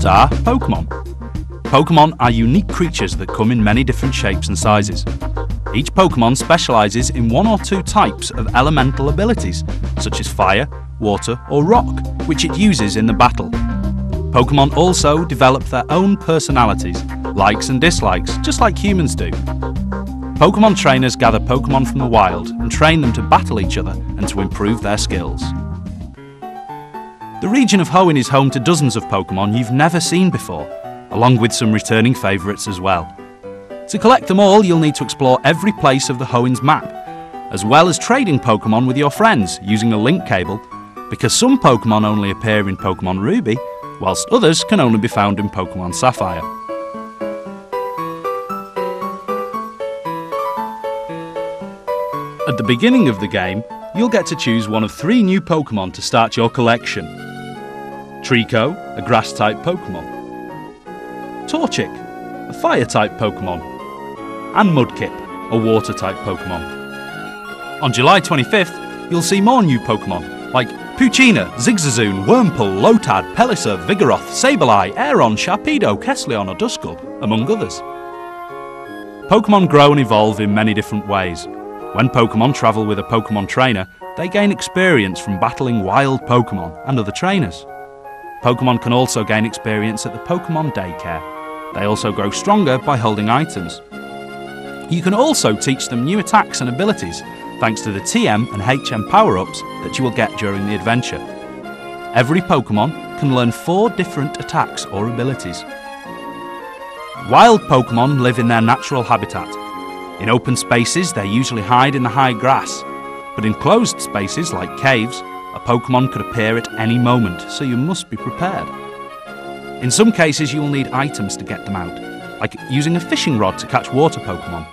What are Pokemon? Pokemon are unique creatures that come in many different shapes and sizes. Each Pokemon specialises in one or two types of elemental abilities, such as fire, water, or rock, which it uses in the battle. Pokemon also develop their own personalities, likes and dislikes, just like humans do. Pokemon trainers gather Pokemon from the wild and train them to battle each other and to improve their skills. The region of Hoenn is home to dozens of Pokemon you've never seen before, along with some returning favourites as well. To collect them all, you'll need to explore every place of the Hoenn's map, as well as trading Pokemon with your friends using a link cable, because some Pokemon only appear in Pokemon Ruby, whilst others can only be found in Pokemon Sapphire. At the beginning of the game, you'll get to choose one of three new Pokemon to start your collection. Treecko, a grass type Pokemon. Torchic, a fire type Pokemon and Mudkip, a water type Pokemon. On July 25th, you'll see more new Pokemon like Poochyena, Zigzagoon, Wurmple, Lotad, Pelipper, Vigoroth, Sableye, Aron, Sharpedo, Kecleon, or Duskull, among others. Pokemon grow and evolve in many different ways. When Pokemon travel with a Pokemon trainer, they gain experience from battling wild Pokemon and other trainers. Pokemon can also gain experience at the Pokemon Daycare. They also grow stronger by holding items. You can also teach them new attacks and abilities thanks to the TM and HM power ups that you will get during the adventure. Every Pokemon can learn four different attacks or abilities. Wild Pokemon live in their natural habitat. In open spaces, they usually hide in the high grass, but in closed spaces like caves, a Pokemon could appear at any moment, so you must be prepared. In some cases, you will need items to get them out, like using a fishing rod to catch water Pokemon.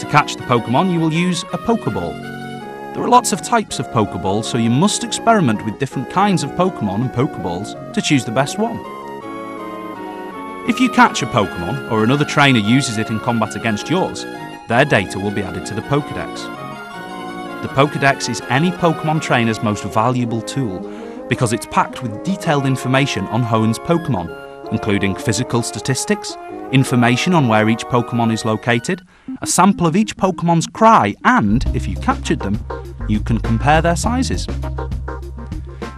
To catch the Pokemon, you will use a Pokeball. There are lots of types of Pokeballs, so you must experiment with different kinds of Pokemon and Pokeballs to choose the best one. If you catch a Pokemon or another trainer uses it in combat against yours, their data will be added to the Pokedex. The Pokedex is any Pokemon trainer's most valuable tool because it's packed with detailed information on Hoenn's Pokemon, including physical statistics, information on where each Pokemon is located, a sample of each Pokemon's cry, and, if you captured them, you can compare their sizes.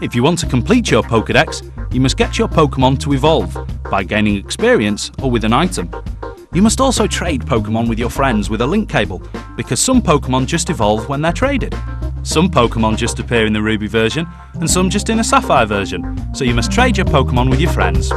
If you want to complete your Pokedex, you must get your Pokemon to evolve by gaining experience or with an item. You must also trade Pokemon with your friends with a link cable, because some Pokemon just evolve when they're traded. Some Pokemon just appear in the Ruby version, and some just in a Sapphire version, so you must trade your Pokemon with your friends.